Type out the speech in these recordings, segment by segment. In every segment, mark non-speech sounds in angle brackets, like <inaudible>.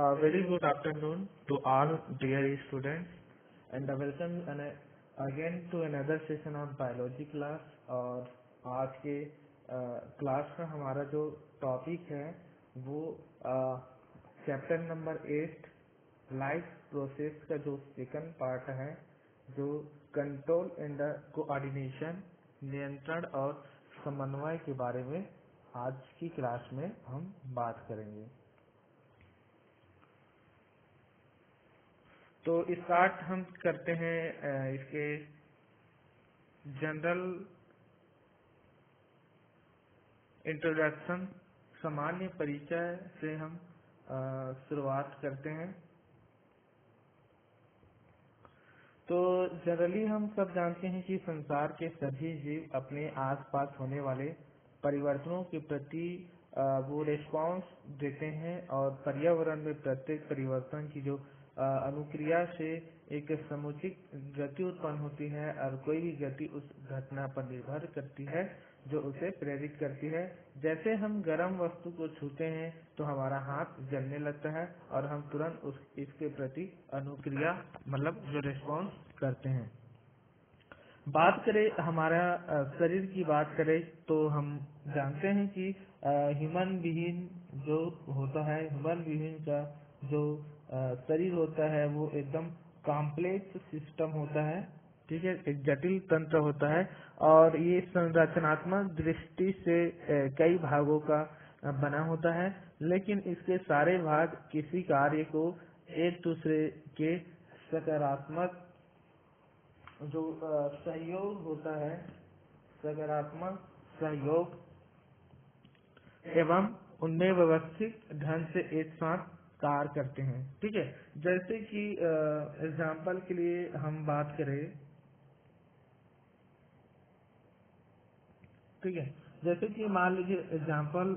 Uh, very good afternoon to all dear students. And welcome again to another session of biology class. और आज के class का हमारा जो टॉपिक है वो chapter number eight life process का जो सेकंड पार्ट है जो कंट्रोल एंड कोऑर्डिनेशन नियंत्रण और समन्वय के बारे में आज की क्लास में हम बात करेंगे। तो स्टार्ट हम करते हैं इसके जनरल इंट्रोडक्शन सामान्य परिचय से हम शुरुआत करते हैं। तो जनरली हम सब जानते हैं कि संसार के सभी जीव अपने आसपास होने वाले परिवर्तनों के प्रति वो रिस्पांस देते हैं और पर्यावरण में प्रत्येक परिवर्तन की जो अनुक्रिया से एक समुचित गति उत्पन्न होती है और कोई भी गति उस घटना पर निर्भर करती है, जो उसे प्रेरित करती है। जैसे हम गर्म वस्तु को छूते हैं तो हमारा हाथ जलने लगता है और हम तुरंत उस, इसके प्रति अनुक्रिया मतलब जो रिस्पॉन्स करते हैं। बात करें, हमारा शरीर की बात करें तो हम जानते हैं कि ह्यूमन बीइंग जो होता है, ह्यूमन बीइंग का जो शरीर होता है, वो एकदम कॉम्प्लेक्स सिस्टम होता है। ठीक है, एक जटिल तंत्र होता है और ये संरचनात्मक दृष्टि से कई भागों का बना होता है। लेकिन इसके सारे भाग किसी कार्य को एक दूसरे के सकारात्मक, जो सहयोग होता है, सकारात्मक सहयोग एवं उनमें व्यवस्थित ढंग से एक साथ कार्य करते हैं। ठीक है? जैसे कि एग्ज़ाम्पल के लिए हम बात करें। ठीक है? जैसे कि मान लीजिए एग्ज़ाम्पल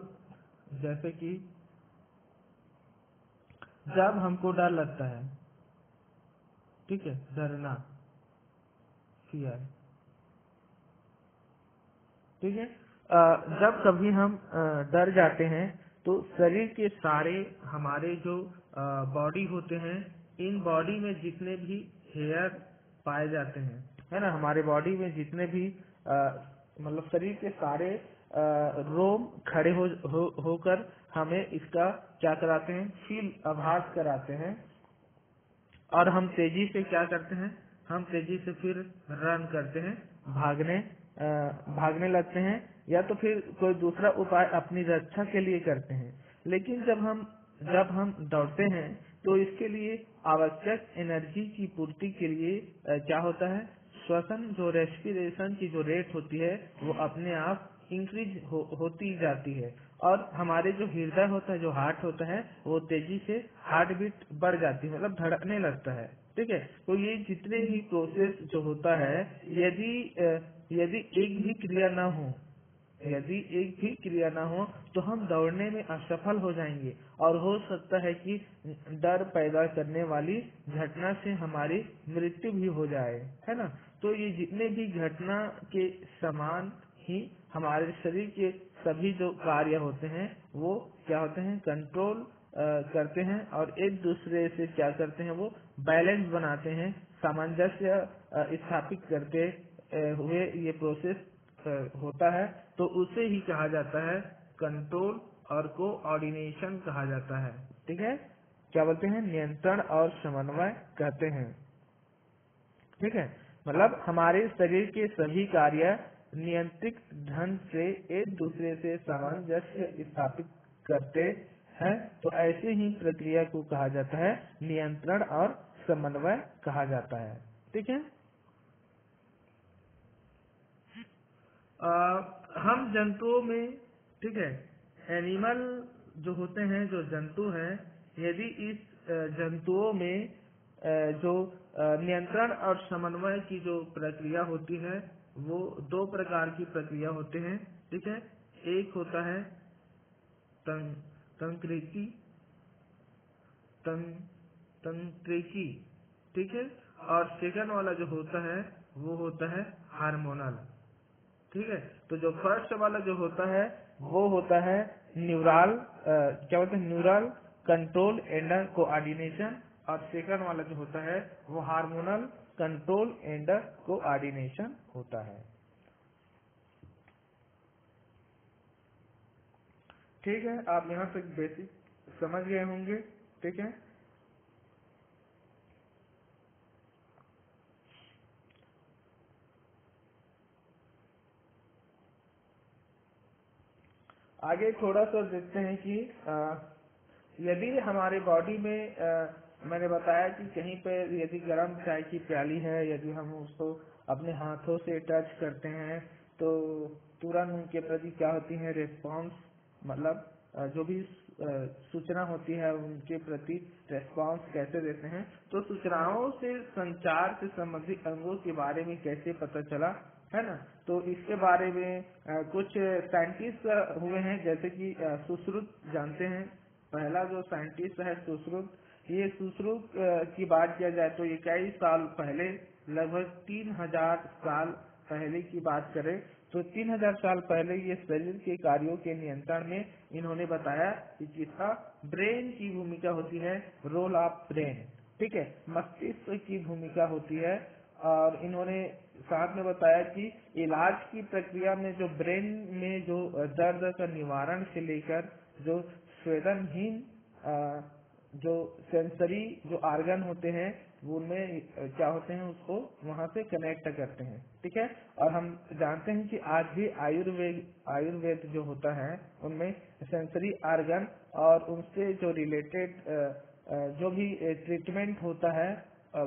जैसे कि जब हमको डर लगता है, ठीक है? डरना फियर ठीक है? जब कभी हम डर जाते हैं तो शरीर के सारे हमारे जो बॉडी होते हैं इन बॉडी में जितने भी हेयर पाए जाते हैं है ना? हमारे बॉडी में जितने भी मतलब शरीर के सारे रोम खड़े हो, होकर हो हमें इसका क्या कराते हैं? फील आभास कराते हैं। और हम तेज़ी से क्या करते हैं? हम तेज़ी से फिर रन करते हैं। भागने अ, भागने लगते हैं। या तो फिर कोई दूसरा उपाय अपनी रक्षा के लिए करते हैं। लेकिन जब हम जब हम दौड़ते हैं तो इसके लिए आवश्यक एनर्जी की पूर्ति के लिए क्या होता है? श्वसन जो रेस्पिरेशन की जो रेट होती है वो अपने आप इंक्रीज हो, होती जाती है। और हमारे जो हृदय होता है जो हार्ट होता है वो तेज़ी से हार्ट बीट बढ़ जाती है मतलब धड़कने लगता है। ठीक है? तो ये जितने भी प्रोसेस जो होता है यदि यदि एक भी क्रिया ना हो यदि एक भी क्रिया ना हो तो हम दौड़ने में असफल हो जाएँगे और हो सकता है कि डर पैदा करने वाली घटना से हमारी मृत्यु भी हो जाए, है ना? तो ये जितने भी घटना के समान ही हमारे शरीर के सभी जो कार्य होते हैं, वो क्या होते हैं? कंट्रोल करते हैं और एक दूसरे से क्या करते हैं? वो बैलेंस बनाते हैं, सामंजस्य स्थापित करते हुए ये प्रोसेस। होता है तो उसे ही कहा जाता है कंट्रोल और कोऑर्डिनेशन कहा जाता है। ठीक है? क्या बोलते हैं? नियंत्रण और समन्वय कहते हैं। ठीक है? मतलब हमारे शरीर के सभी कार्य नियंत्रित ढंग से एक दूसरे से सामंजस्य स्थापित करते हैं तो ऐसे ही प्रक्रिया को कहा जाता है नियंत्रण और समन्वय कहा जाता है। ठीक है? अ, हम जंतुओं में ठीक है एनिमल जो होते हैं जो जंतु हैं यदि इस जंतुओं में जो नियंत्रण और समन्वय की जो प्रक्रिया होती है वो दो प्रकार की प्रक्रिया होते हैं ठीक है? एक होता है तं, तं, तंत्रिकी ठीक है? और सेकंड वाला जो होता है वो होता है हार्मोनल ठीक है? तो जो फ़र्स्ट वाला जो होता है, वो होता है न्यूरल क्या बोलते हैं? न्यूरल कंट्रोल एंड कोऑर्डिनेशन और सेकंड वाला जो होता है, वो हार्मोनल कंट्रोल एंड कोऑर्डिनेशन होता है। ठीक है? आप यहाँ से बेसिक समझ गए होंगे, ठीक है? आगे थोड़ा सा देखते हैं कि यदि हमारे बॉडी में आ, मैंने बताया कि कहीं पे यदि गर्म चाय की प्याली है यदि हम उसको अपने हाथों से टच करते हैं तो तुरंत उनके प्रति क्या होती है रेस्पॉन्स मतलब जो भी सूचना होती है उनके प्रति रेस्पॉन्स कैसे देते हैं तो सूचनाओं से संचार से संबंधित अंगों के बारे में कैसे पता चला है ना? तो इसके बारे में कुछ साइंटिस्ट हुए हैं, जैसे कि सुश्रुत जानते हैं। पहला जो साइंटिस्ट है सुश्रुत, ये सुश्रुत की बात किया जाए तो कई साल पहले, लगभग तीन हज़ार साल पहले की बात करें तो तीन हज़ार साल पहले ये शरीर के कार्यों के नियंत्रण में इन्होंने बताया कि किसका ब्रेन की भूमिका होती है, रोल ऑफ़ ब्रेन। ठीक है? मस्तिष्क की भूमिका होती है और इन्होंने साथ में बताया कि इलाज की प्रक्रिया में जो ब्रेन में जो दर्द का निवारण से लेकर जो स्वेदनहीन जो सेंसरी जो आर्गन होते हैं वो उनमें क्या होते हैं उसको वहाँ से कनेक्ट करते हैं। ठीक है? और हम जानते हैं कि आज भी आयुर्वेद आयुर्वेद जो होता है, उनमें सेंसरी आर्गन और उनसे जो रिलेटेड जो भी ट्रीटमेंट होता है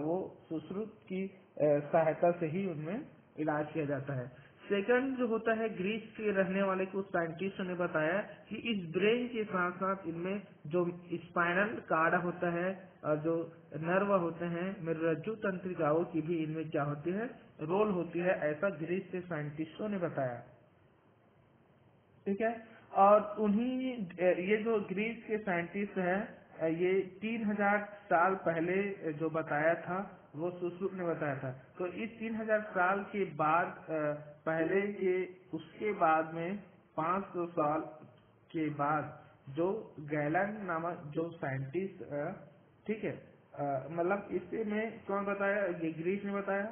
वो सुश्रुत की सहायता से ही उनमें इलाज किया जाता है। सेकंड जो होता है ग्रीस के रहने वाले कुछ साइंटिस्ट ने बताया कि इस ब्रेन के साथ साथ इनमें जो स्पाइनल कार्ड होता है और जो नर्व होते हैं मृजु तंत्रिकाओं की भी इनमें क्या होती है रोल होती है, ऐसा ग्रीस के साइंटिस्टों ने बताया। ठीक है? और उन्हीं ये जो ग्रीस के साइंटिस्ट है ये तीन हज़ार साल पहले जो बताया था वो सुश्रुत ने बताया था। तो इस तीन हज़ार साल के बाद पहले के, उसके बाद में पाँच सौ साल के बाद जो गैलन नामक जो साइंटिस्ट ठीक है मतलब इससे में कौन बताया? ये ग्रीस ने बताया।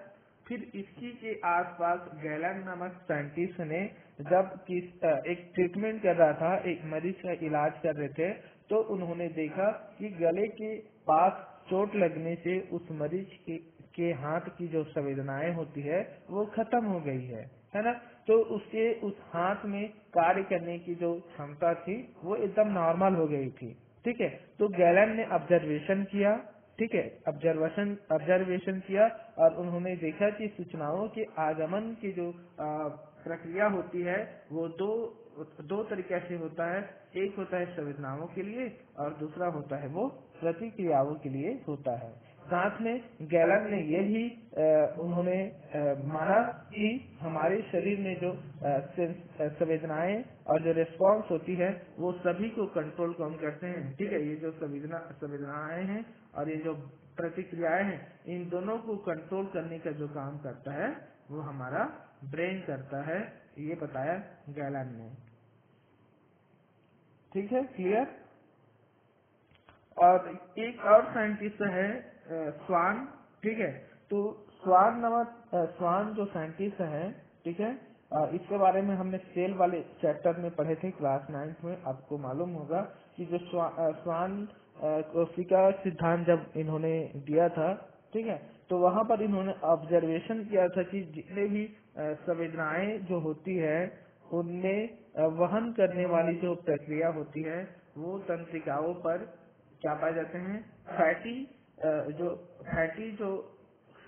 फिर इसकी के आसपास गैलन नामक साइंटिस्ट ने जब किस एक ट्रीटमेंट कर रहा था, एक मरीज़ का इलाज कर रहे थे तो उन्होंने देखा कि गले के पास चोट लगने से उस मरीज़ के, के हाथ की जो संवेदनाएँ होती है वो खत्म हो गई है है ना? तो उसके उस हाथ में कार्य करने की जो क्षमता थी वो एकदम नॉर्मल हो गई थी ठीक है? तो गैलन ने ऑब्जर्वेशन किया ठीक है? ऑब्जर्वेशन ऑब्जर्वेशन किया और उन्होंने देखा कि सूचनाओं के आगमन की जो प्रक्रिया होती है वो दो दो तरीके से होता है। एक होता है संवेदनाओं के लिए और दूसरा होता है वो प्रतिक्रियाओं के लिए होता है। साथ में गैलन ने ये भी उन्होंने माना कि हमारे शरीर में जो संवेदनाएँ और जो रिस्पांस होती है, वो सभी को कंट्रोल कौन करते हैं। ठीक है, ये जो संवेदना, संवेदनाएँ हैं और ये जो प्रतिक्रियाएँ हैं, इन दोनों को कंट्रोल करने का जो काम करता है, वो हमारा ब्रेन करता है, ये बताया गैलन ने। ठीक है? क्लियर और एक और साइंटिस्ट है स्वान ठीक है? तो स्वान नामक स्वान जो साइंटिस्ट है, ठीक है? इसके बारे में हमने सेल वाले चैप्टर में पढ़े थे क्लास नाइन्थ में, आपको मालूम होगा कि जो स्वान कोशिका सिद्धांत जब इन्होंने दिया था, ठीक है? तो वहाँ पर इन्होंने ऑब्जर्वेशन किया था कि जितने भी संवेदनाएँ जो होती है, उनमें वहन करने वाली जो प्रक्रिया होती है, वो तंत्रिकाओं पर क्या पाए जाते हैं? फैटी जो फैटी जो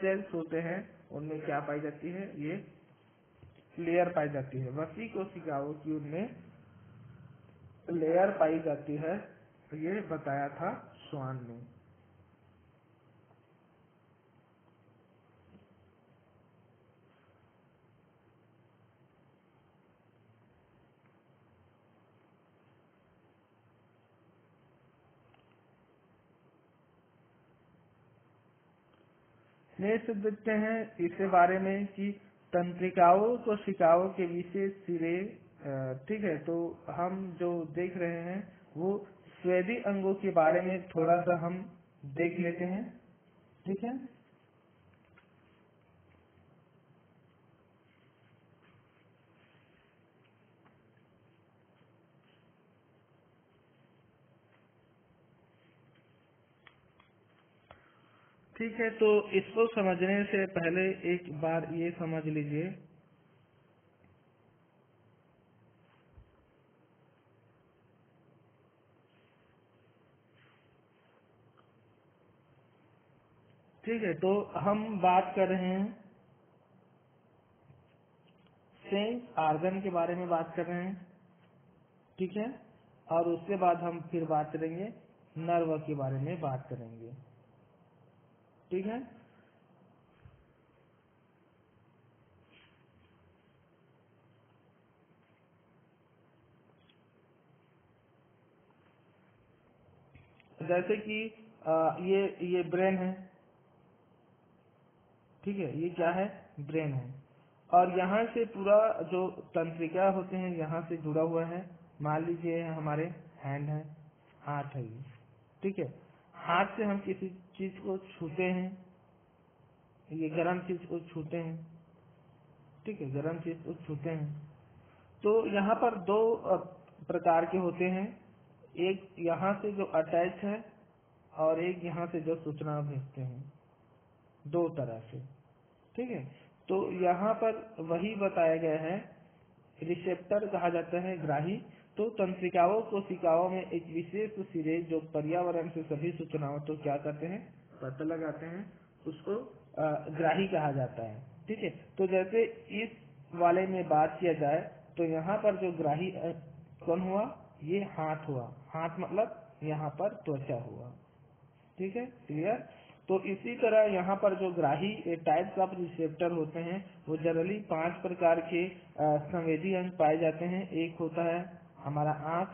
सेल्स होते हैं, उनमें क्या पाई जाती है? ये लेयर पाई जाती है। वसी कोशिकाओं की उनमें लेयर पाई जाती है। ये बताया था स्वान ने। नेक्स्ट देखते हैं। इसके बारे में कि तंत्रिकाओं को शिकाओं के विशेष सिरे ठीक है तो हम जो देख रहे हैं, वो स्वेदी अंगों के बारे में थोड़ा सा हम देख लेते हैं। ठीक है? ठीक है तो इसको समझने से पहले एक बार ये समझ लीजिए। ठीक है तो हम बात कर रहे हैं सेंस आर्गन के बारे में बात कर रहे हैं, ठीक है? और उसके बाद हम फिर बात करेंगे नर्व के बारे में बात करेंगे। ठीक है? जैसे कि ये ये ब्रेन है। ठीक है? ये क्या है? ब्रेन है। और यहाँ से पूरा जो तंत्रिका होते हैं, यहाँ से जुड़ा हुआ है। मान लीजिए, हमारे हैंड है। हाथ है ये। ठीक है? हाथ से हम किसी चीज़ को छूते हैं, ये गर्म चीज़ को छूते हैं, ठीक है, गर्म चीज़ को छूते हैं। तो यहाँ पर दो प्रकार के होते हैं। एक यहाँ से जो अटैच है और एक यहाँ से जो सूचना भेजते हैं, दो तरह से, ठीक है। तो यहाँ पर वही बताया गया है रिसेप्टर कहा जाता है, ग्राही। तो तंत्रिकाओं कोशिकाओं में एक विशेष सिरे जो पर्यावरण से सभी सूचनाओं तो क्या करते हैं? पता लगाते हैं, उसको ग्राही कहा जाता है। ठीक है? तो जैसे इस वाले में बात किया जाए तो यहाँ पर जो ग्राही कौन हुआ? ये हाथ हुआ। हाथ मतलब यहाँ पर त्वचा हुआ। ठीक है? क्लियर तो इसी तरह यहाँ पर जो ग्राही टाइप्स ऑफ़ रिसेप्टर होते हैं, वो जनरली पाँच प्रकार के संवेदी अंग पाए जाते हैं। एक होता है हमारा आँख,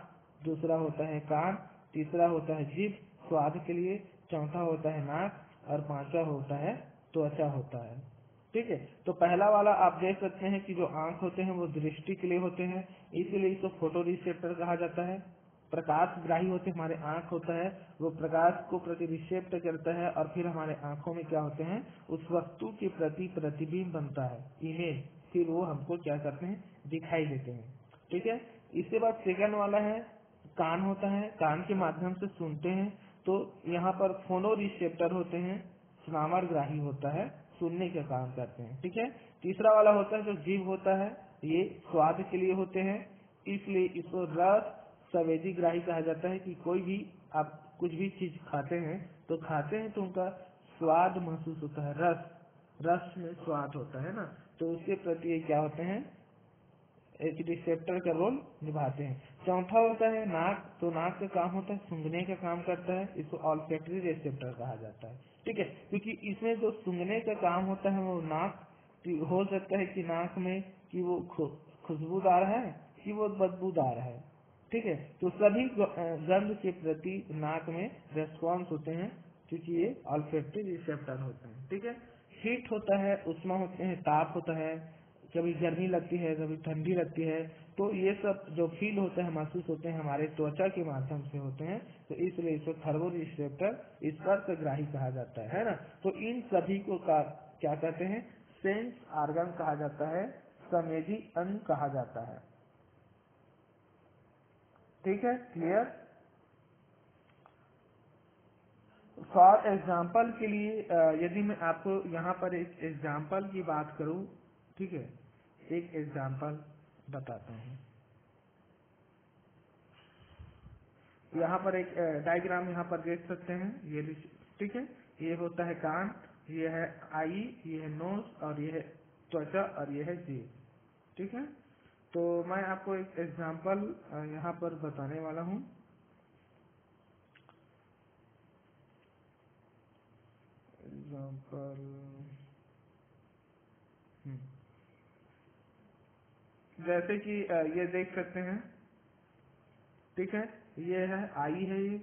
दूसरा होता है कान, तीसरा होता है जीभ, स्वाद के लिए चौथा होता है नाक और पांचवा होता है त्वचा होता है। ठीक है? तो पहला वाला आप देख सकते हैं कि जो आँख होते हैं वो दृष्टि के लिए होते हैं, इसीलिए इसको फ़ोटो रिसेप्टर कहा जाता है। प्रकाश ग्राही होते हमारे आँख होता है, वो प्रकाश को प्रति रिसेप्ट करता है और फिर हमारे आँखों में क्या होते हैं? उस वस्तु के प्रति प्रतिबिंब बनता है। इमेज फिर वो हमको क्या करते हैं? दिखाई देते हैं। ठीक है? इसके बाद सेकंड वाला है, कान होता है, कान के माध्यम से सुनते हैं तो यहाँ पर फोनो रिसेप्टर होते हैं, सुनावर ग्राही होता है, सुनने का काम करते हैं, ठीक है? तीसरा वाला होता है जो जीव होता है, ये स्वाद के लिए होते हैं, इसलिए इसको रस सवेदी ग्राही कहा जाता है कि कोई भी आप कुछ भी चीज़ खाते हैं तो खाते हैं तो उनका स्वाद महसूस होता है, रस रस में स्वाद होता है ना? तो उसके प्रति ये क्या होते हैं? एक रिसेप्टर का रोल निभाते हैं। चौथा होता है नाक तो नाक का काम होता है, सूंघने का काम करता है, इसको ऑल्फेक्टरी रिसेप्टर कहा जाता है। ठीक है? क्योंकि इसमें जो सूंघने का काम होता है, वो नाक हो सकता है कि नाक में कि वो खुशबूदार है, कि वो बदबूदार है। ठीक है? तो सभी गंध के प्रति नाक में रेस्पॉन्स होते हैं, क्योंकि ये ऑल्फेक्टरी रिसेप्टर होते हैं। ठीक है? हीट होता है, उष्मा होते हैं, ताप होता है कभी गर्मी लगती है कभी ठंडी लगती है तो ये सब जो फील होता है, महसूस होते हैं, हमारे त्वचा के माध्यम से होते हैं तो इसलिए इसको थर्मो रिसेप्टर स्पर्श ग्राही कहा जाता है ना? तो इन सभी को क्या कहते हैं? सेंस आर्गन कहा जाता है संवेदी अंग कहा जाता है। ठीक है? क्लियर फॉर एग्ज़ाम्पल के लिए यदि मैं आपको यहाँ पर एक एग्ज़ाम्पल की बात करूँ, ठीक है? एक एग्ज़ाम्पल बताता हूँ। यहाँ पर एक डायग्राम यहाँ पर देख सकते हैं। ये ठीक है? ये होता है कान ये है आई ये है नोज़ और ये है त्वचा और ये है जीव ठीक है? तो मैं आपको एक एग्ज़ाम्पल यहाँ पर बताने वाला हूँ। एग्ज़ाम्पल जैसे कि ये देख सकते हैं। ठीक है? ये है, आई है ये,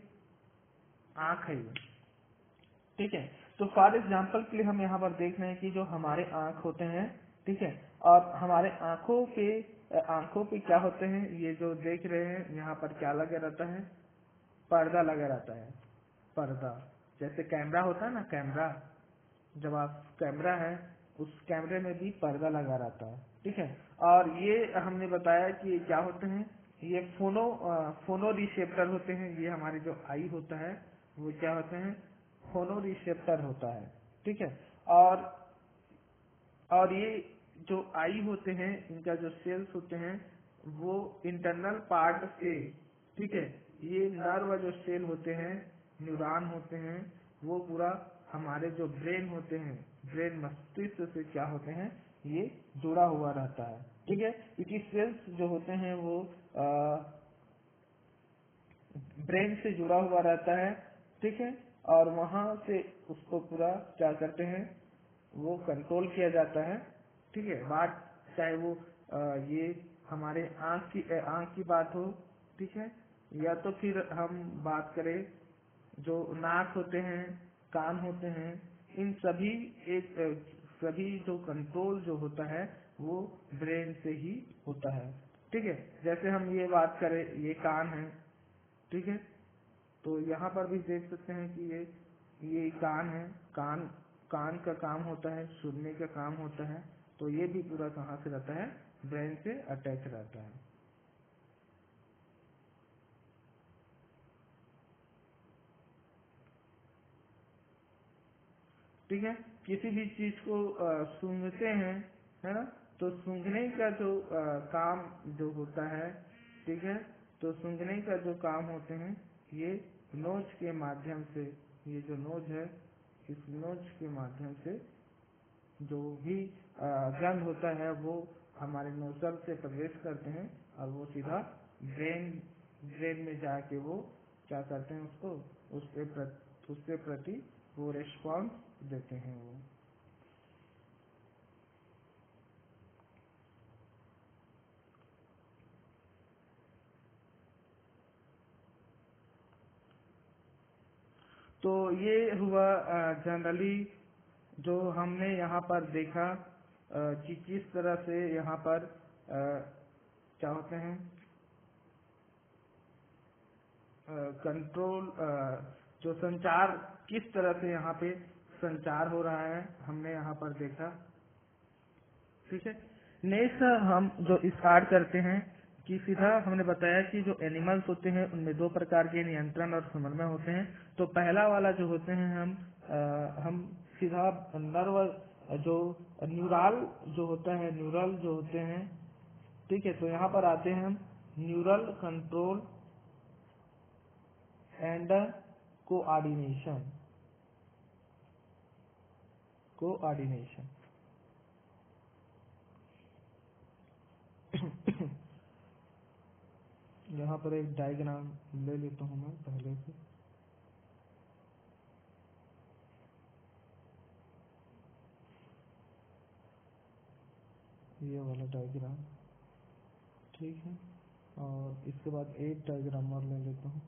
आँख है ये। ठीक है? तो फॉर एग्ज़ाम्पल के लिए हम यहाँ पर देख रहे हैं कि जो हमारे आँख होते हैं, ठीक है? और हमारे आँखों के आँखों पे क्या होते हैं? ये जो देख रहे हैं, यहाँ पर क्या लगा रहता है? पर्दा लगा रहता है। पर्दा। जैसे कैमरा होता है ना, कैमरा। जब आप कैमरा है, उस कैमरे में भी पर्दा लगा रहता है। ठीक है? और ये हमने बताया कि क्या होते हैं? ये फोनो फोनो रिसेप्टर होते हैं। ये हमारे जो आई होता है, वो क्या होते हैं? फोनो रिसेप्टर होता है। ठीक है? और और ये जो आई होते हैं, इनका जो सेल्स होते हैं, वो इंटरनल पार्ट से, ठीक है? ये नर्व जो सेल होते हैं न्यूरॉन होते हैं, वो पूरा हमारे जो ब्रेन होते हैं ब्रेन मस्तिष्क से क्या होते हैं? ये जुड़ा हुआ रहता है। ठीक है? क्योंकि सेल्स जो होते हैं वो ब्रेन से जुड़ा हुआ रहता है। ठीक है? और वहाँ से उसको पूरा क्या करते हैं? वो कंट्रोल किया जाता है। ठीक है? बात चाहे वो आ, ये हमारे आँख की आँख की बात हो। ठीक है? या तो फिर हम बात करें जो नाक होते हैं कान होते हैं इन सभी एक सभी जो कंट्रोल जो होता है, वो ब्रेन से ही होता है। ठीक है? जैसे हम ये बात करें, ये कान है, ठीक है? तो यहाँ पर भी देख सकते हैं कि ये ये कान है। कान कान का काम होता है, सुनने का काम होता है। तो ये भी पूरा कहाँ से रहता है? ब्रेन से अटैच रहता है। ठीक है? किसी भी चीज़ को सूंघते हैं है ना? तो सूंघने का जो आ, काम जो होता है ठीक है? तो सूंघने का जो काम होते हैं ये नोज़ के माध्यम से ये जो नोज़ है इस नोज़ के माध्यम से जो भी गंध होता है वो हमारे नोजल से प्रवेश करते हैं और वो सीधा ब्रेन ब्रेन में जाके वो क्या करते हैं उसको? उसके प्रति उसके प्रति वो रिस्पॉन्स देते हैं वो। तो ये हुआ जनरली जो हमने यहाँ पर देखा कि किस तरह से यहाँ पर क्या होते हैं कंट्रोल जो संचार किस तरह से यहाँ पे संचार हो रहा है हमने यहाँ पर देखा। ठीक है? नेक्स्ट हम जो स्टार्ट करते हैं कि सीधा हमने बताया कि जो एनिमल्स होते हैं उनमें दो प्रकार के नियंत्रण और समन्वय होते हैं। तो पहला वाला जो होते हैं हम आ, हम सीधा नर्व जो न्यूरल जो होता है न्यूरल जो होते हैं ठीक है? तो यहाँ पर आते हैं हम neural control and coordination coordination <coughs> यहाँ पर एक डायग्राम ले लेता हूँ मैं पहले से। ये वाला डायग्राम ठीक है? और इसके बाद एक डायग्राम और ले लेता हूँ,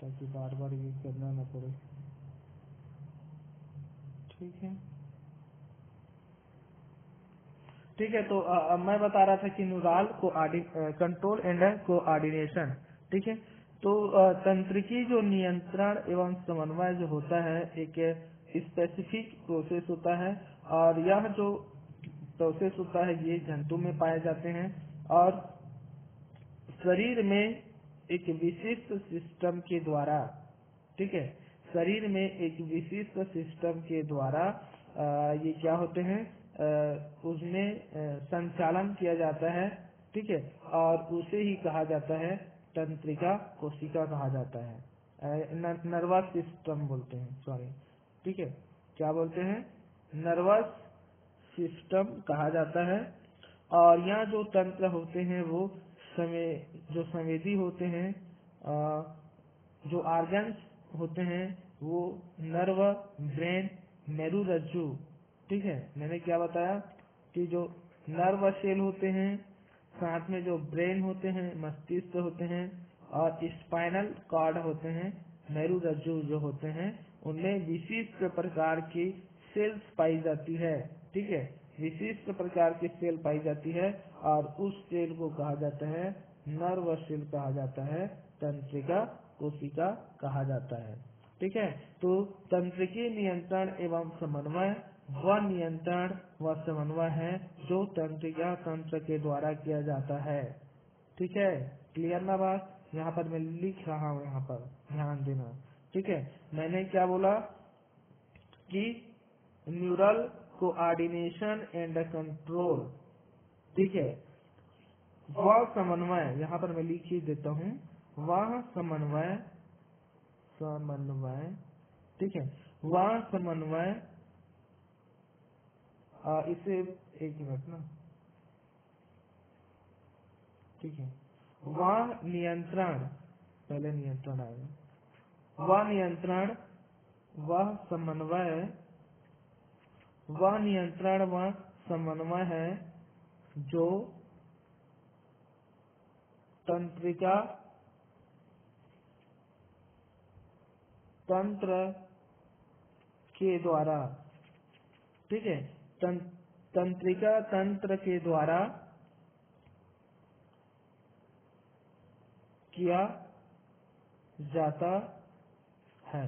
ताकि बार बार ये करना ना पड़े। ठीक है? ठीक है तो आ, मैं बता रहा था कि न्यूराल को कंट्रोल एंड कोऑर्डिनेशन ठीक है? तो तंत्रिकी जो नियंत्रण एवं समन्वय जो होता है एक स्पेसिफिक प्रोसेस होता है और यह जो प्रोसेस होता है ये जंतु में पाए जाते हैं और शरीर में एक विशिष्ट सिस्टम के द्वारा ठीक है? शरीर में एक विशिष्ट सिस्टम के द्वारा ये क्या होते हैं? उसमें संचालन किया जाता है, ठीक है? और उसे ही कहा जाता है तंत्रिका कोशिका कहा जाता है। नर्वस सिस्टम बोलते हैं सॉरी ठीक है? क्या बोलते हैं? नर्वस सिस्टम कहा जाता है। और यहाँ जो तंत्र होते हैं, वो समय जो संवेदी होते हैं जो आर्गन्स होते हैं, वो नर्व, ब्रेन मेरू रज्जु ठीक है? मैंने क्या बताया कि जो नर्व सेल होते हैं, साथ में जो ब्रेन होते हैं, मस्तिष्क होते हैं और स्पाइनल कॉर्ड होते हैं मेरू रज्जु जो होते हैं, उनमें विशिष्ट प्रकार की सेल्स पाई जाती है। ठीक है? विशिष्ट प्रकार की सेल पाई जाती है और उस सेल को कहा जाता है, नर्व सेल कहा जाता है, तंत्रिका कोशिका कहा जाता है। ठीक है? तो तंत्र तंत्रिकी नियंत्रण एवं समन्वय, वह नियंत्रण व समन्वय है जो तंत्रिका तंत्र के द्वारा किया जाता है। ठीक है? क्लियर ना बात? यहाँ पर मैं लिख रहा हूँ यहाँ पर। ध्यान देना। ठीक है? मैंने क्या बोला? कि न्यूरल कोऑर्डिनेशन एंड कंट्रोल ठीक है? वह समन्वय, यहाँ पर मैं लिख ही देता हूँ। वह समन्वय समन्वय, ठीक है? वह समन्वय। इसे एक मिनट ना। ठीक है। वह नियंत्रण, पहले नियंत्रण आएगा वह नियंत्रण, वह समन्वय। वह नियंत्रण व समन्वय है, जो तंत्रिका तंत्र के द्वारा ठीक है? तं, तंत्रिका तंत्र के द्वारा किया जाता है।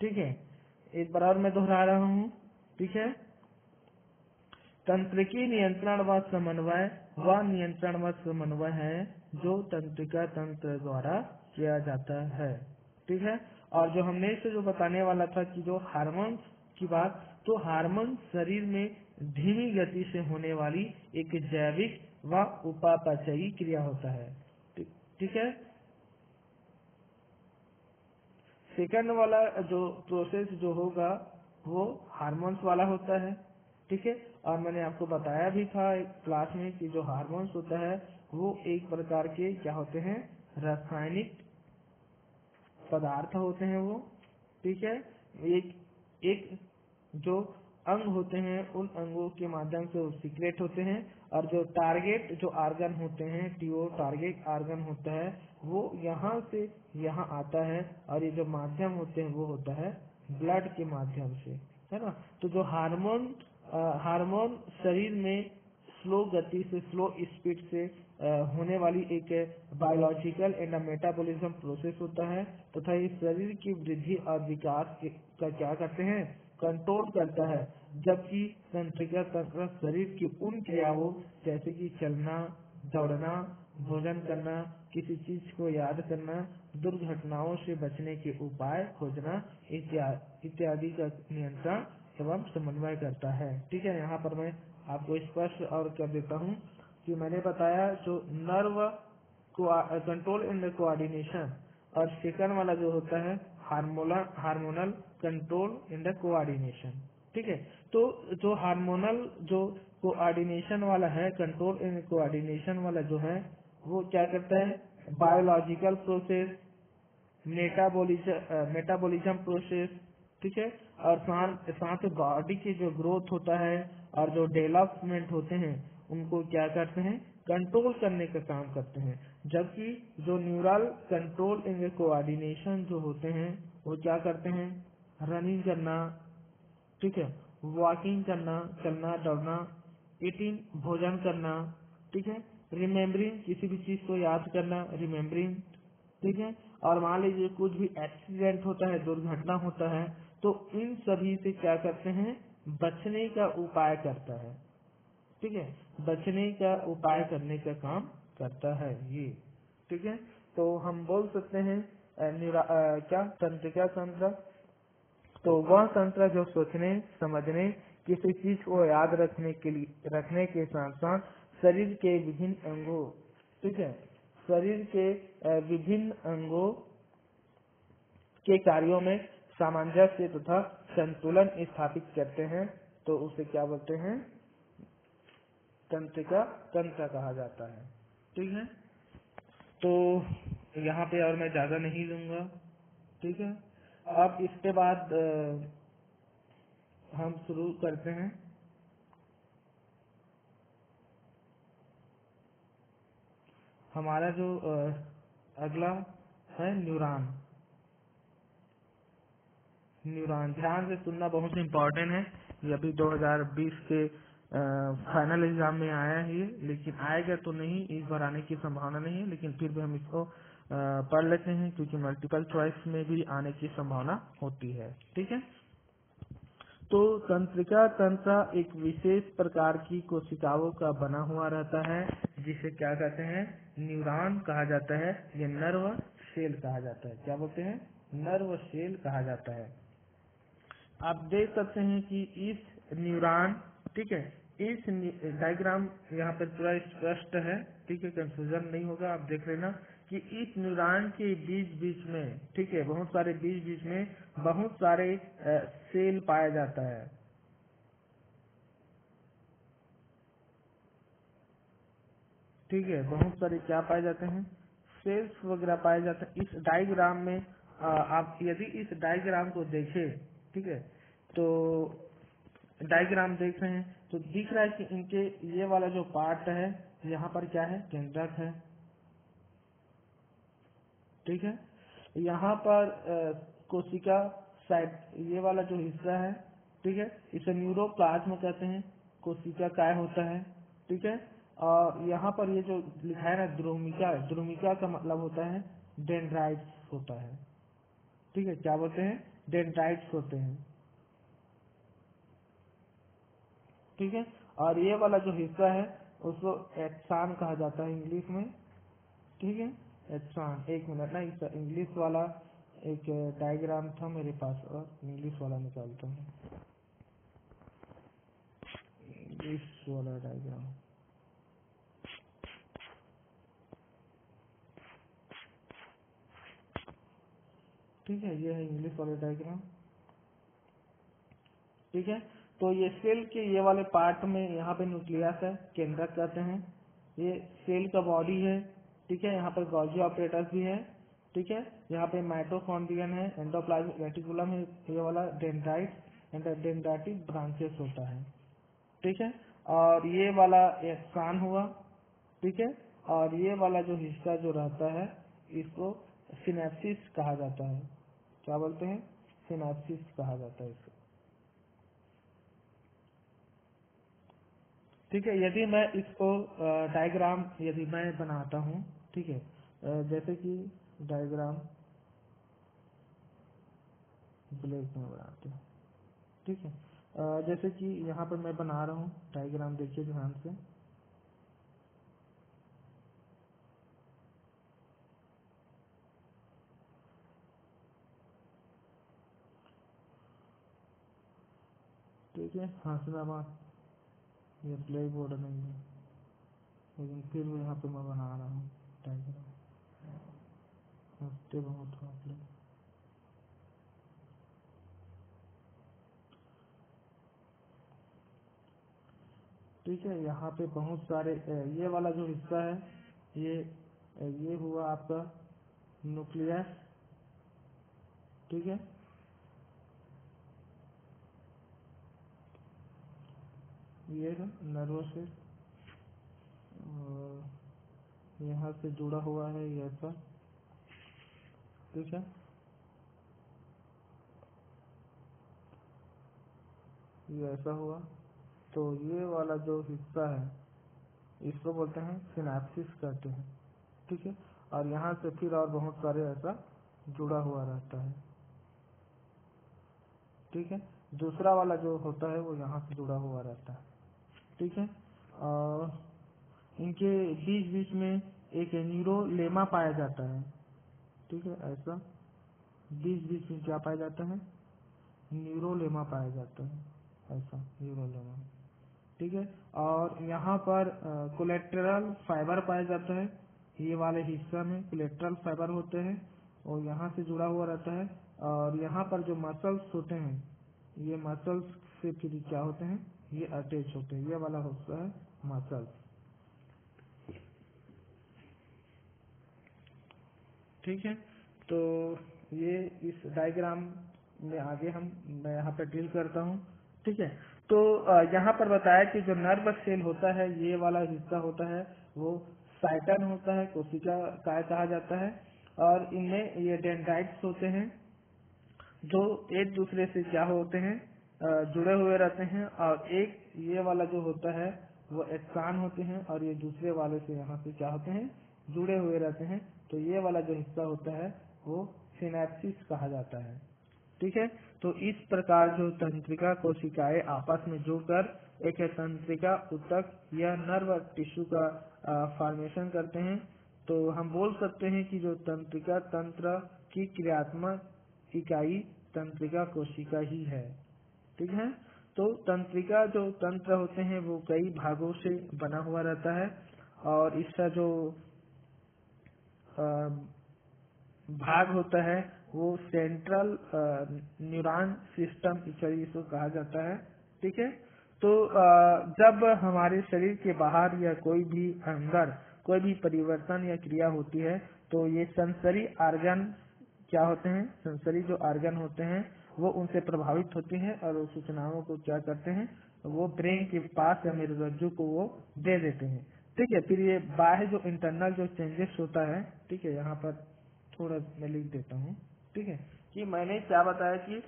ठीक है? एक बार और मैं दोहरा रहा हूँ ठीक है? तंत्रिकी नियंत्रण व समन्वय व नियंत्रण व समन्वय है जो तंत्रिका तंत्र द्वारा किया जाता है। ठीक है? और जो हमने इसे जो बताने वाला था कि जो हार्मोन्स की बात तो हार्मोन शरीर में धीमी गति से होने वाली एक जैविक व उपापचयी क्रिया होता है। ठीक है? सेकंड वाला जो प्रोसेस जो होगा, वो हार्मोन्स वाला होता है। ठीक है? और मैंने आपको बताया भी था एक क्लास में कि जो हार्मोन्स होता है, वो एक प्रकार के क्या होते हैं? रासायनिक पदार्थ होते हैं वो, ठीक है? एक एक जो अंग होते हैं, उन अंगों के माध्यम से वो सीक्रेट होते हैं और जो टारगेट जो आर्गन होते हैं टीओ टारगेट आर्गन होता है, वो यहाँ से यहाँ आता है और ये जो माध्यम होते हैं, वो होता है ब्लड के माध्यम से, है ना? तो जो हार्मोन हार्मोन शरीर में स्लो गति से स्लो स्पीड से होने वाली एक बायोलॉजिकल एंड मेटाबॉलिज्म प्रोसेस होता है, तथा ये शरीर की वृद्धि और विकास का क्या करते हैं? कंट्रोल करता है, जबकि तंत्रिका तंत्र शरीर की उन क्रियाओं, जैसे कि चलना, दौड़ना, भोजन करना, किसी चीज़ को याद करना, दुर्घटनाओं से बचने के उपाय खोजना इत्यादि का नियंत्रण एवं समन्वय करता है। ठीक है, यहाँ पर मैं आपको स्पष्ट और कर देता हूँ। कि मैंने बताया जो नर्व कंट्रोल एंड कोऑर्डिनेशन और सेकंड वाला जो होता है hormonal hormonal control in the coordination ठीक है? तो जो हार्मोनल जो कोऑर्डिनेशन वाला है कंट्रोल इन कोऑर्डिनेशन वाला जो है, वो क्या करता है? Biological process metabolism metabolism process ठीक है? और साथ साथ बॉडी की जो ग्रोथ होता है और जो डेवलपमेंट होते हैं उनको क्या करते हैं? कंट्रोल करने का काम करते हैं। जबकि जो न्यूरल कंट्रोल इन कोऑर्डिनेशन जो होते हैं, वो क्या करते हैं? रनिंग करना, ठीक है? वॉकिंग करना, चलना, दौड़ना ईटिंग भोजन करना, ठीक है? रिमेम्बरिंग किसी भी चीज़ को याद करना रिमेम्बरिंग ठीक है? और मान लीजिए कुछ भी एक्सीडेंट होता है, दुर्घटना होता है तो इन सभी से क्या करते हैं? बचने का उपाय करता है। ठीक है? बचने का उपाय करने का काम करता है ये। ठीक है? तो हम बोल सकते हैं आ, क्या? तंत्रिका तंत्र? तो वह तंत्र जो सोचने समझने किसी चीज़ को याद रखने के लिए रखने के साथ साथ शरीर के विभिन्न अंगों ठीक है? शरीर के विभिन्न अंगों के कार्यों में सामंजस्य तथा संतुलन स्थापित करते हैं। तो उसे क्या बोलते हैं? तंत्रिका तंत्र कहा जाता है। ठीक है? तो यहाँ पे और मैं ज़्यादा नहीं लूँगा। ठीक है? अब इसके बाद हम शुरू करते हैं। हमारा जो अगला है न्यूरॉन। न्यूरॉन। ध्यान से सुनना बहुत इम्पोर्टेंट है। ये अभी 2020 के फाइनल एग्ज़ाम में आया है लेकिन आएगा तो नहीं इस बार आने की संभावना नहीं है, लेकिन फिर भी हम इसको पढ़ लेते हैं, क्योंकि मल्टीपल चॉइस में भी आने की संभावना होती है। ठीक है? तो तंत्रिका तंत्र एक विशेष प्रकार की कोशिकाओं का बना हुआ रहता है, जिसे क्या कहते हैं? न्यूरॉन कहा जाता है, ये नर्व सेल कहा जाता है। क्या बोलते हैं? नर्व सेल कहा जाता है। आप देख सकते हैं कि इस न्यूरॉन, ठीक है इस डायग्राम यहाँ पर पूरा स्पष्ट है, ठीक है? कंफ्यूजन नहीं होगा, आप देख लेना कि इस न्यूरॉन के बीच बीच में, ठीक है? बहुत सारे बीच बीच में बहुत सारे सेल पाया जाता है। ठीक है? बहुत सारे क्या पाए जाते हैं? सेल्स वगैरह पाए जाते हैं। इस डायग्राम में आप यदि इस डायग्राम को देखें, ठीक है? तो डायग्राम देख रहे हैं। तो दिख रहा है कि इनके ये वाला जो पार्ट है, यहाँ पर क्या है? केंद्रक है। ठीक है? यहाँ पर कोशिका साइड ये वाला जो हिस्सा है, ठीक है? इसे न्यूरोप्लाज्म कहते हैं। कोशिका काय होता है, ठीक है? और यहाँ पर ये जो लिखा है ना द्रोमिका द्रोमिका का मतलब होता है डेंड्राइट्स होता है। ठीक है? क्या बोलते हैं? डेंड्राइट्स होते हैं। ठीक है? और ये वाला जो हिस्सा है, उसको एक्सान कहा जाता है इंग्लिश में। ठीक है? एक्सान एक मिनट ना इंग्लिश वाला एक डायग्राम था मेरे पास, और इंग्लिश वाला निकालता हूँ। इंग्लिश वाला डायग्राम। ठीक है, ये है इंग्लिश वाला डायग्राम। ठीक है? तो ये सेल के ये वाले पार्ट में यहाँ पे न्यूक्लियस है केंद्रक कहते हैं। ये सेल का बॉडी है, ठीक है, यहाँ पर गॉल्जी ऑपरेटर्स भी है, ठीक है। यहाँ पे माइटोकॉन्ड्रियन है एंडोप्लाज्मिक रेटिकुलम है, ये वाला डेंड्राइट डेंड्राइटिक ब्रांचेस होता है, ठीक है। और ये वाला एक्सान हुआ, ठीक है। और ये वाला जो हिस्सा जो रहता है, इसको सिनेप्सिस कहा जाता है। क्या बोलते हैं? सिनेप्सिस कहा जाता है इसको। ठीक है, यदि मैं इसको डायग्राम यदि मैं बनाता हूँ, ठीक है जैसे कि डायग्राम ब्लैक में बनाते हैं, ठीक है जैसे कि यहाँ पर मैं बना रहा हूँ डायग्राम देखिए ध्यान से। ठीक है हासिनाबाद ये ब्लैक बोर्ड नहीं है। लेकिन फिर भी यहाँ पे मैं बना रहा हूँ डायग्राम हँसते बहुत हो आप लोग ठीक है, यहाँ पे बहुत सारे ये वाला जो हिस्सा है, ये ये हुआ आपका न्यूक्लियस। ठीक है? ये नर्वस है। और यहाँ से जुड़ा हुआ है ये ऐसा। ठीक है? ये ऐसा हुआ। तो ये वाला जो हिस्सा है, इसको बोलते हैं सिनेप्सिस कहते हैं। ठीक है? और यहाँ से फिर और बहुत सारे ऐसा जुड़ा हुआ रहता है। ठीक है? दूसरा वाला जो होता है वो यहाँ से जुड़ा हुआ रहता है। ठीक है? और इनके बीच बीच में एक न्यूरोलेमा पाया जाता है। ठीक है? ऐसा। बीच बीच में क्या पाया जाता है? न्यूरोलेमा पाया जाता है। ऐसा, न्यूरोलेमा। ठीक है? और यहाँ पर कोलेट्रल फाइबर पाया जाता है। ये वाले हिस्सा में कोलेट्रल फाइबर होते हैं और यहाँ से जुड़ा हुआ रहता है। और यहाँ पर जो मसल्स होते हैं, ये मसल्स से फिर क्या होते हैं? ये अटैच होते हैं ये वाला होता है मसल्स ठीक है तो ये इस डायग्राम में आगे हम, मैं यहाँ पर डील करता हूँ। ठीक है तो यहाँ पर बताया कि जो नर्व सेल होता है, ये वाला हिस्सा होता है, वो साइटन होता है, कोशिका काय कहा जाता है, और इनमें ये डेंड्राइट्स होते हैं, जो एक दूसरे से क्या होते हैं जुड़े हुए रहते हैं और एक ये वाला जो होता है, वो एक्सान होते हैं और ये दूसरे वाले से यहाँ से क्या होते हैं? जुड़े हुए रहते हैं। तो ये वाला जो हिस्सा होता है, वो सिनेप्सिस कहा जाता है। ठीक है? तो इस प्रकार जो तंत्रिका कोशिकाएँ आपस में जुड़कर एक तंत्रिका उतक या नर्व टिश्यू का फॉर्मेशन करते हैं। तो हम बोल सकते हैं कि जो तंत्रिका तंत्र की क्रियात्मक इकाई तंत्रिका कोशिका ही है। ठीक है? तो तंत्रिका जो तंत्र होते हैं, वो कई भागों से बना हुआ रहता है और इसका जो भाग होता है, वो सेंट्रल न्यूरॉन सिस्टम इसको कहा जाता है। ठीक है? तो जब हमारे शरीर के बाहर या कोई भी अंदर कोई भी परिवर्तन या क्रिया होती है तो ये संसरी आर्गन क्या होते हैं? संसरी जो आर्गन होते हैं वो उनसे प्रभावित होते हैं और सूचनाओं को क्या करते हैं, वो ब्रेन के पास या मेरे रज्जु को वो दे देते हैं। ठीक है, फिर ये बाह्य जो इंटरनल जो चेंजेस होता है, ठीक है, यहाँ पर थोड़ा मैं लिख देता हूँ। ठीक है, कि मैंने क्या बताया कि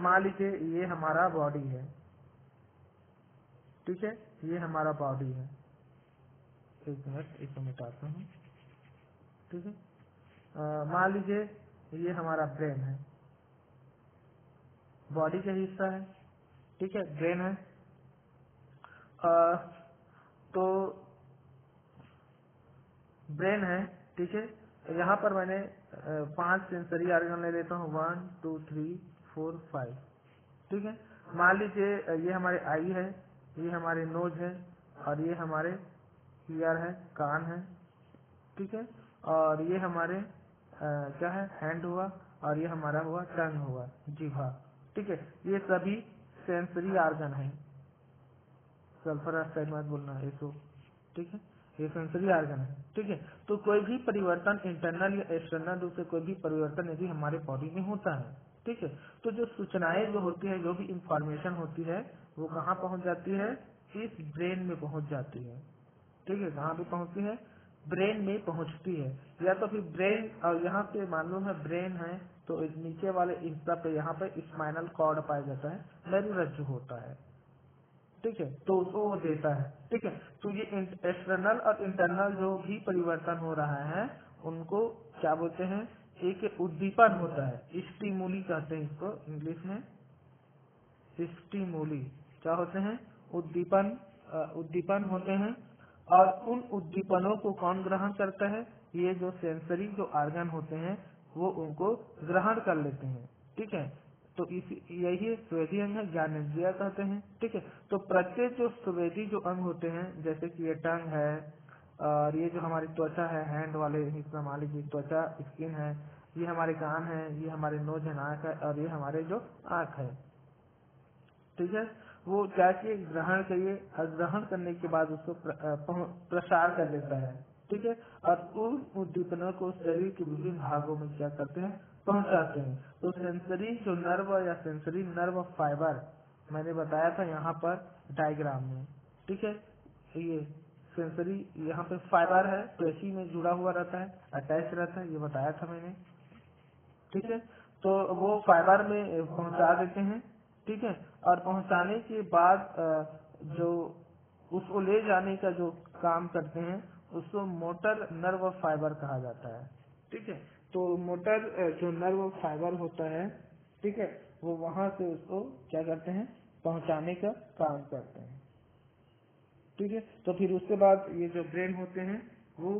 मान लीजिए ये हमारा बॉडी है। ठीक है, ये हमारा बॉडी है। एक मिनट इसको मिटाता हूँ। ठीक है मान लीजिए ये हमारा ब्रेन है। बॉडी का हिस्सा है ठीक है ब्रेन है। आ, तो ब्रेन है ठीक है। यहाँ पर मैंने पाँच सेंसरी आर्गन ले लेता हूँ one two three four five ठीक है। मान लीजिए ये हमारे आई है ये हमारे नोज़ है और ये हमारे ईयर है कान है ठीक है। और ये हमारे आ, क्या है हैंड हुआ और ये हमारा हुआ टंग हुआ जीभा। ठीक है, ये सभी सेंसरी आर्गन है। सल्फ़र ऑक्साइड मत बोलना तो ठीक है, ये सेंसरी आर्गन है, ठीक है। तो कोई भी परिवर्तन इंटरनल या एक्सटर्नल रूप से कोई भी परिवर्तन यदि हमारे बॉडी में होता है, ठीक है तो जो सूचनाएँ जो होती है, जो भी इंफॉर्मेशन होती है, वो कहाँ पहुँच जाती है? इस ब्रेन में पहुँच जाती है, ठीक है कहाँ पे पहुँचती है ब्रेन में पहुँचती है। या तो फिर ब्रेन और यहाँ पे मालूम है ब्रेन है तो नीचे वाले हिस्सा पे यहाँ पे स्पाइनल कॉर्ड पाया जाता है मेरुरज्जु होता है। ठीक है? तो उसको वो देता है। ठीक है? तो ये एक्सटर्नल और इंटरनल जो भी परिवर्तन हो रहा है, उनको क्या बोलते हैं? एक उद्दीपन होता है। स्टीमूली कहते हैं इसको इंग्लिश में। स्टीमूली क्या होते हैं? उद्दीपन उद्दीपन होते हैं। और उन उद्दीपनों को कौन ग्रहण करता है? ये जो सेंसरी जो आर्गन होते हैं वो उनको ग्रहण कर लेते हैं, ठीक है? तो इसी, यही स्वेदी अंग है, ज्ञानेन्द्रिया कहते हैं, ठीक है? तो प्रत्येक जो स्वेदी जो अंग होते हैं, जैसे कि ये टंग है, और ये जो हमारी त्वचा है हैंड वाले हिस्सा मान लीजिए त्वचा स्किन है, ये हमारे कान है, ये हमारे नोज़ है नाक है, और ये हमारे जो आँख है, ठीक है? वो चाहिए? ग्रहण करिए और ग्रहण करने के बाद उसको प्रसार कर देता है। ठीक है? और उन उद्दीपनों को शरीर के विभिन्न भागों में क्या करते हैं? पहुंचाते हैं। तो सेंसरी जो नर्व या सेंसरी नर्व फाइबर मैंने बताया था यहाँ पर डायग्राम में। ठीक है? ये सेंसरी यहाँ पे फाइबर है पेशी में जुड़ा हुआ रहता है अटैच रहता है, ये बताया था मैंने। ठीक है? तो वो फाइबर में पहुँचा देते हैं। ठीक है? और पहुँचाने के बाद जो, उसको ले जाने का जो काम करते हैं उसको मोटर नर्व फाइबर कहा जाता है। ठीक है? तो मोटर जो नर्व फाइबर होता है, ठीक है, वो वहाँ से उसको क्या करते हैं? पहुँचाने का काम करते हैं। ठीक है? तो फिर उसके बाद ये जो ब्रेन होते हैं, वो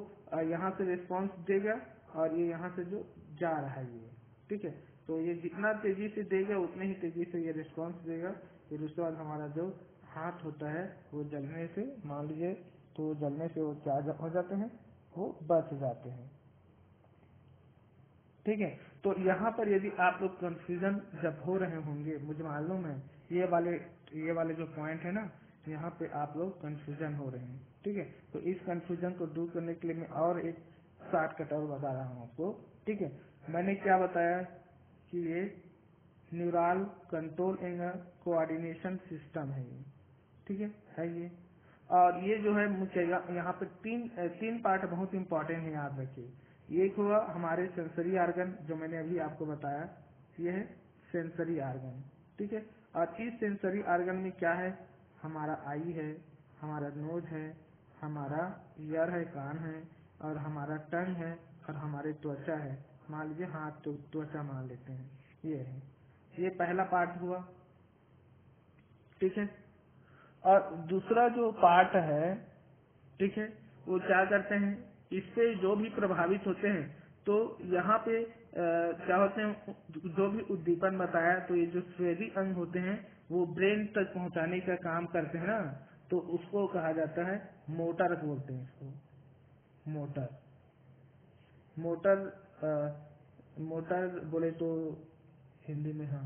यहाँ से रिस्पांस देगा और ये यहाँ से जो जा रहा है ये। ठीक है? तो ये जितना तेज़ी से देगा, उतने ही तेज़ी से ये रिस्पांस देगा। फिर उसके बाद हमारा जो हाथ होता है, वो जलने से, मान लीजिए तो जलने से वो क्या हो जाते हैं? वो बच जाते हैं। ठीक है? तो यहाँ पर यदि आप लोग कंफ्यूजन जब हो रहे होंगे, मुझे मालूम है, ये वाले ये वाले जो पॉइंट है ना, यहाँ पे आप लोग कंफ्यूजन हो रहे हैं। ठीक है? तो इस कंफ्यूजन को दूर करने के लिए मैं और एक शॉर्ट कट और बता रहा हूँ आपको। ठीक है? मैंने क्या बताया कि ये neural control and coordination system है ये। ठीक है? है ये। और ये जो है मुझे यहाँ पे तीन तीन पार्ट बहुत इंपॉर्टेंट है याद रखिए। एक हुआ हमारे सेंसरी आर्गन जो मैंने अभी आपको बताया, ये है सेंसरी आर्गन ठीक है? और इस सेंसरी आर्गन में क्या है? हमारा आई है, हमारा नोज़ है, हमारा ईयर है, कान है, और हमारा टंग है, और हमारे त्वचा है। मान लीजिए हाथ तो त्वचा मान लेते हैं, ये है। ये पहला पार्ट हुआ, ठीक है? और दूसरा जो पार्ट है ठीक है वो क्या करते हैं इससे जो भी प्रभावित होते हैं तो यहाँ पे क्या होते हैं जो भी उद्दीपन बताया तो ये जो स्वेदी अंग होते हैं वो ब्रेन तक पहुँचाने का काम करते हैं ना तो उसको कहा जाता है मोटर बोलते हैं इसको मोटर। मोटर आ, मोटर बोले तो हिंदी में हाँ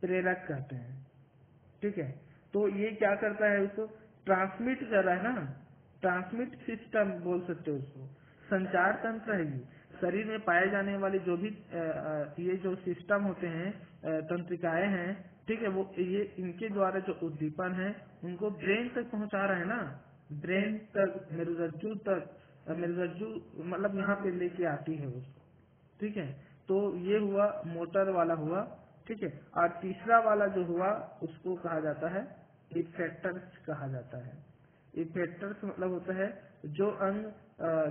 प्रेरक कहते हैं ठीक है। तो ये क्या करता है उसको? ट्रांसमिट कर रहा है ना? ट्रांसमिट सिस्टम बोल सकते हो उसको। संचार तंत्र है ये। शरीर में पाए जाने वाले जो भी ये जो सिस्टम होते हैं तंत्रिकाएँ हैं, ठीक है, वो, ये इनके द्वारा जो उद्दीपन है, उनको ब्रेन तक पहुँचा रहा है ना? ब्रेन तक मेरुरज्जु तक मेरुरज्जु मतलब यहाँ पे लेके आती है उसको ठीक है? तो ये हुआ, मोटर वाला हुआ ठीक है? और तीसरा वाला जो हुआ, उसको कहा जाता है इफेक्टर्स कहा जाता है। इफेक्टर्स मतलब होता है जो अंग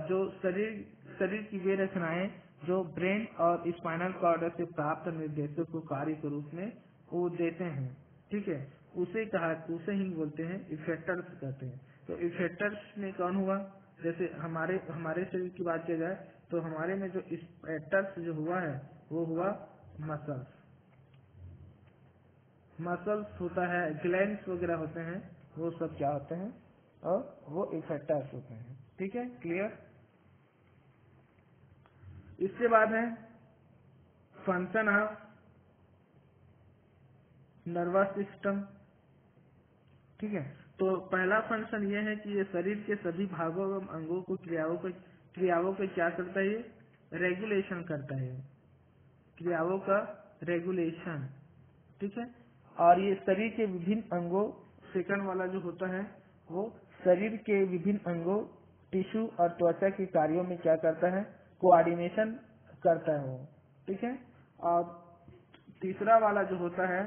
जो शरीर शरीर की वे रचनाएँ जो ब्रेन और स्पाइनल कॉर्ड से प्राप्त निर्देशों को कार्य के रूप में वो देते हैं। ठीक है? उसे कहा, उसे ही बोलते हैं इफेक्टर्स कहते हैं। तो इफेक्टर्स में कौन हुआ? जैसे हमारे हमारे शरीर की बात किया जाए तो हमारे में जो इफेक्टर्स जो हुआ है, वो हुआ मसल्स मसल्स होता है ग्लैंड वगैरह होते हैं, वो सब क्या होते हैं? और वो इफेक्टर्स होते हैं। ठीक है? क्लियर इसके बाद है फ़ंक्शन ऑफ़ नर्वस सिस्टम ठीक है? तो पहला फ़ंक्शन ये है कि ये शरीर के सभी भागों एवं अंगों को क्रियाओं को क्रियाओं को क्या करता है रेगुलेशन करता है। क्रियाओं का रेगुलेशन ठीक है? और ये शरीर के विभिन्न अंगों, सेकंड वाला जो होता है, वो शरीर के विभिन्न अंगों, टिश्यू और त्वचा के कार्यों में क्या करता है? कोऑर्डिनेशन करता है वो। ठीक है? और तीसरा वाला जो होता है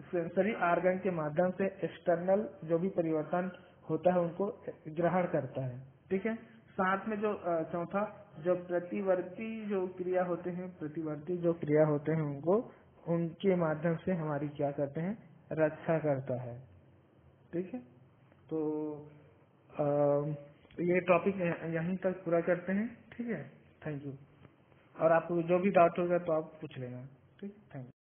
सेंसरी आर्गन के माध्यम से एक्सटर्नल जो भी परिवर्तन होता है, उनको ग्रहण करता है। ठीक है? साथ में जो चौथा, जो प्रतिवर्ती जो क्रिया होते हैं, प्रतिवर्ती जो क्रिया होते हैं उनको उनके माध्यम से हमारी क्या करते हैं? रक्षा करता है। ठीक है? तो आ, ये टॉपिक यहीं तक पूरा करते हैं। ठीक है? थैंक यू और आपको जो भी डाउट होगा तो आप पूछ लेना। ठीक? Thank you